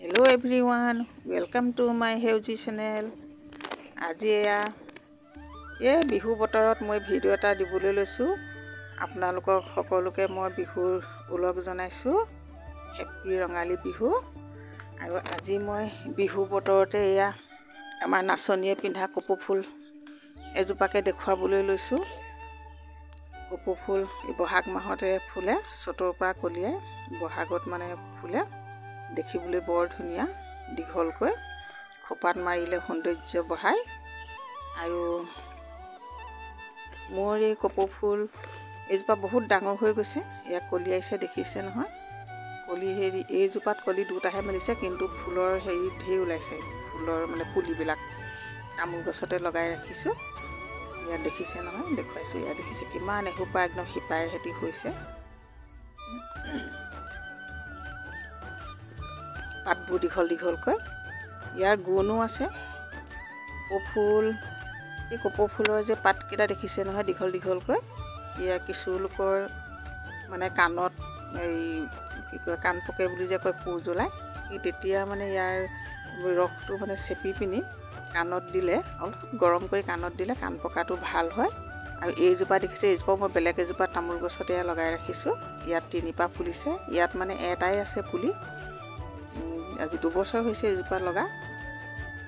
Hello' everyone welcome to my Seuji channel আজি এয়া এই বিহু বতৰত মই ভিডিঅ' এটা দিবলৈ লৈছোঁ আপোনালোকক সকলোকে মই বিহুৰ ওলগ জনাইছোঁ হেপ্পী ৰঙালী বিহু আৰু আজি মই বিহু বতৰতে এয়া আমাৰ নাচনীয়ে পিন্ধা কপৌ ফুল এজোপাকে দেখুৱাবলৈ লৈছোঁ কপৌ ফুল বহাগ মাহতে ফুলে চ'তৰ পৰা কলিয়াই বহাগত মানে ফুলে দেখিবলৈ বৰ ধুনীয়া দীঘলকৈ খোপাত মাৰিলে সৌন্দৰ্য বঢ়ায়। আৰু মোৰ এই কপৌ ফুল এইজোপা বহুত ডাঙৰ হৈ গৈছে ইয়াক কলিয়াইছে দেখিছে নহয়। কলি হেৰি এইজোপাত কলি দুটাহে মেলিছে কিন্তু ফুলৰ হেৰি ঢেৰ ওলাইছে ফুলৰ মানে পুলিবিলাক তামোল গছতে লগাই ৰাখিছোঁ। ইয়াত দেখিছে নহয় দেখুৱাইছোঁ ইয়াত দেখিছে কিমান এসোপা একদম শিপাই সেতি হৈছে। পাতবোৰ দীঘল দীঘলকৈ। ইয়াৰ গুণো আছে। কপৌ ফুল এই কপৌ ফুলৰ যে পাতকেইটা দেখিছে নহয় দীঘল দীঘলকৈ ইয়াৰ কিছু লোকৰ মানে কাণত এই কি কয় কাণ পকে বুলি যে কয় পোৰ জ্বলায় সেই তেতিয়া মানে ইয়াৰ ৰসটো মানে চেপি পিনি কাণত দিলে অলপ গৰম কৰি কাণত দিলে কাণ পকাটো ভাল হয়। আৰু এইজোপা দেখিছে এইজোপাও মই বেলেগ এজোপা তামোল গছতে লগাই ৰাখিছোঁ। ইয়াত তিনিপাহ ফুলিছে। ইয়াত মানে এটাই আছে পুলি। আজি দুবছৰ হৈছে এজোপা লগা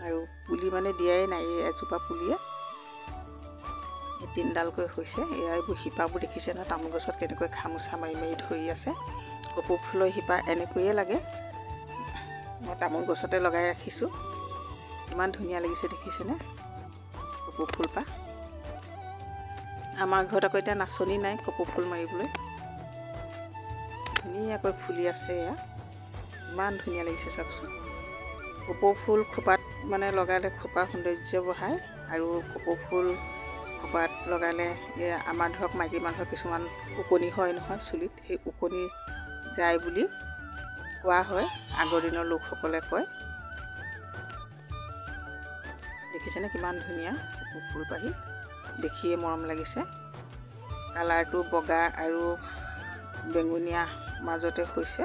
আৰু পুলি মানে দিয়াই নাই এজোপা পুলিয়ে। তিনিডালকৈ হৈছে এয়া এইবোৰ শিপাবোৰ দেখিছে নহয় তামোল গছত কেনেকৈ খামোচা মাৰি মাৰি ধৰি আছে। কপৌ ফুলৰ শিপা এনেকৈয়ে লাগে। মই তামোল গছতে লগাই ৰাখিছোঁ। ইমান ধুনীয়া লাগিছে দেখিছেনে? কপৌ ফুলপাহ আমাৰ ঘৰত আকৌ এতিয়া নাচনি নাই কপৌ ফুল মাৰিবলৈ। ধুনীয়াকৈ ফুলি আছে এয়া। ইমান ধুনীয়া লাগিছে চাওকচোন। কপৌ ফুল খোপাত মানে লগালে খোপাৰ সৌন্দৰ্য বঢ়ায় আৰু কপৌ ফুল খোপাত লগালে আমাৰ ধৰক মাইকী মানুহৰ কিছুমান ওকণি হয় নহয় চুলিত সেই ওকণি যায় বুলি কোৱা হয় আগৰ দিনৰ লোকসকলে কয়। দেখিছেনে কিমান ধুনীয়া কপৌ ফুলপাহি দেখিয়ে মৰম লাগিছে। কালাৰটো বগা আৰু বেঙুনীয়া মাজতে হৈছে।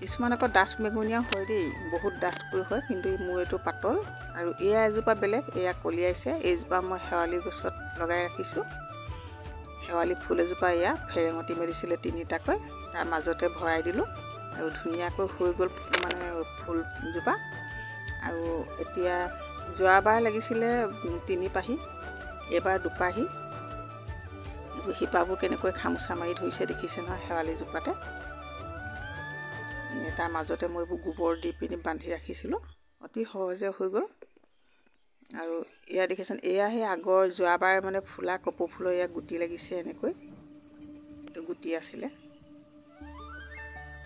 কিছুমান আকৌ ডাঠ বেঙুনীয়া হয় দেই বহুত ডাঠকৈ হয় কিন্তু মোৰ এইটো পাতল। আৰু এয়া এজোপা বেলেগ এয়া কলিয়াইছে এইজোপা মই শেৱালি গছত লগাই ৰাখিছোঁ। শেৱালি ফুল এজোপা এয়া ফেৰেঙতি মেলিছিলে তিনিটাকৈ তাৰ মাজতে ভৰাই দিলোঁ। আৰু ধুনীয়াকৈ হৈ গ'ল মানে ফুলজোপা আৰু এতিয়া যোৱাবাৰ লাগিছিলে তিনিপাহি এইবাৰ দুপাহি। শিপাবোৰ কেনেকৈ খামোচা মাৰি ধৰিছে দেখিছে নহয় শেৱালিজোপাতে তাৰ মাজতে মই এইবোৰ গোবৰ দি পিনি বান্ধি ৰাখিছিলোঁ। অতি সহজে হৈ গ'ল। আৰু এয়া দেখিছেনে এয়া সেই আগৰ যোৱাবাৰ মানে ফুলা কপৌ ফুলৰ এয়া গুটি লাগিছে এনেকৈ। এইটো গুটি আছিলে।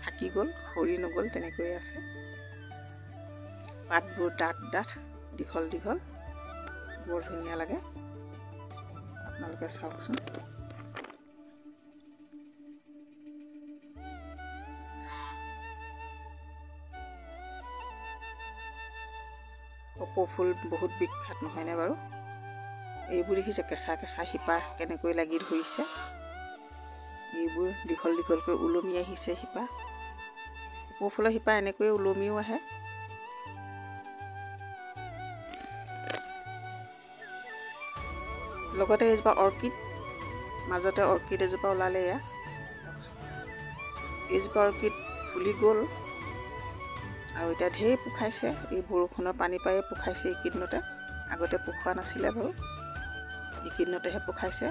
থাকি গ'ল সৰি নগ'ল তেনেকৈয়ে আছে। পাতবোৰ ডাঠ ডাঠ দীঘল দীঘল। বৰ ধুনীয়া লাগে। আপোনালোকে চাওকচোন। কপৌ ফুল বহুত বিখ্যাত নহয়নে বাৰু? এইবোৰ দেখিছে কেঁচা কেঁচা শিপা কেনেকৈ লাগি ধৰিছে। এইবোৰ দীঘল দীঘলকৈ ওলমি আহিছে শিপা। কপৌ ফুলৰ শিপা এনেকৈয়ে ওলমিও আহে। লগতে এইজোপা অৰ্কিড মাজতে অৰ্কিড এজোপা ওলালে এয়া। এইজোপা অৰ্কিড ফুলি গ'ল। আৰু এতিয়া ঢেৰ পোখাইছে। এই বৰষুণৰ পানী পায়ে পোখাইছে এইকেইদিনতে। আগতে পোখোৱা নাছিলে বাৰু। এইকেইদিনতেহে পোখাইছে।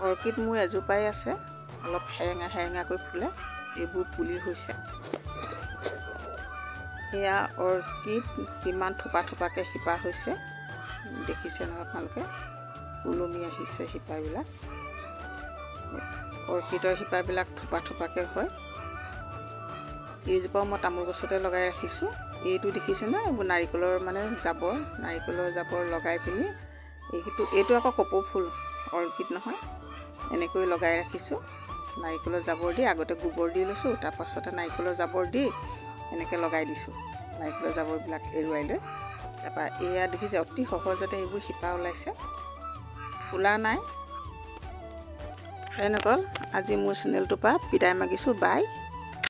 অৰ্কিড মোৰ এজোপাই আছে। অলপ সেৰেঙা সেৰেঙাকৈ ফুলে। এইবোৰ পুলি হৈছে। এয়া অৰ্কিড কিমান থোপা থোপাকৈ শিপা হৈছে। দেখিছে নহয় আপোনালোকে? ওলমি আহিছে শিপাবিলাক। অৰ্কিডৰ শিপাবিলাক থোপা থোপাকৈ হয়। এইজোপাও মই তামোল গছতে লগাই ৰাখিছোঁ। এইটো দেখিছেনে এইবোৰ নাৰিকলৰ মানে জাবৰ নাৰিকলৰ জাবৰ লগাই পিনি এইটো এইটো আকৌ কপৌ ফুল অৰ্কিড নহয়। এনেকৈ লগাই ৰাখিছোঁ। নাৰিকলৰ জাবৰ দি আগতে গোবৰ দি লৈছোঁ তাৰপাছতে নাৰিকলৰ জাবৰ দি এনেকৈ লগাই দিছোঁ। নাৰিকলৰ জাবৰবিলাক এৰুৱাই লৈ। তাৰপৰা এয়া দেখিছে অতি সহজতে এইবোৰ শিপা ওলাইছে। ফুলা নাই। ফ্ৰেণ্ডসকল আজি মোৰ চেনেলটোৰ পৰা বিদায় মাগিছোঁ। বাই।